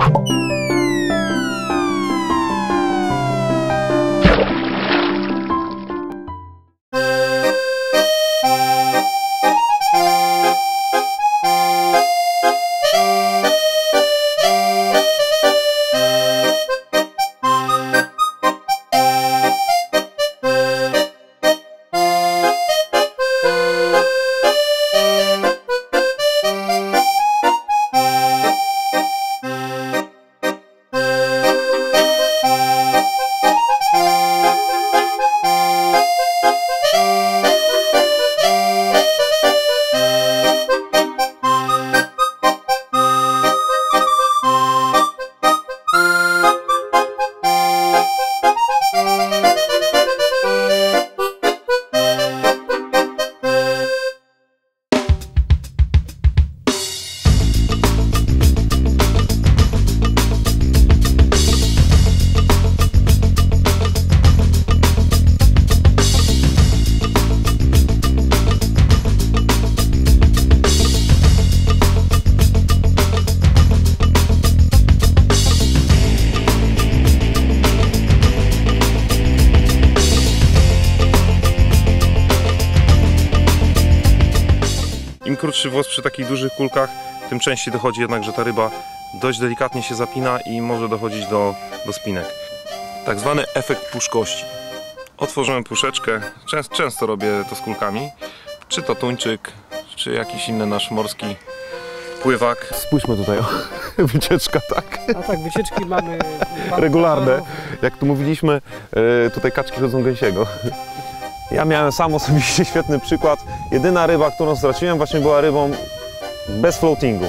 you krótszy włos przy takich dużych kulkach, tym częściej dochodzi jednak, że ta ryba dość delikatnie się zapina i może dochodzić do, do spinek. Tak zwany efekt puszkości. Otworzymy puszeczkę, często, często robię to z kulkami, czy to tuńczyk, czy jakiś inny nasz morski pływak. Spójrzmy tutaj, o, wycieczka, tak, A tak, wycieczki mamy... mamy regularne. Jak tu mówiliśmy, e, tutaj kaczki chodzą gęsiego. Ja miałem sam osobiście świetny przykład. Jedyna ryba, którą straciłem właśnie była rybą bez floatingu.